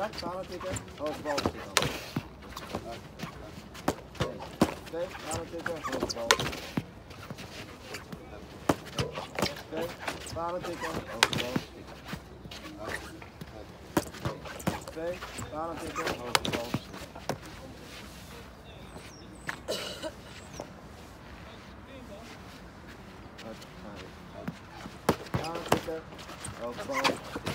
Zak, samen tikken, hoge bal tikken. Oké, samen tikken, hoge bal. Oké, samen tikken, hoge bal tikken. Oké, samen tikken, hoge bal Palen tikken, hoge bal.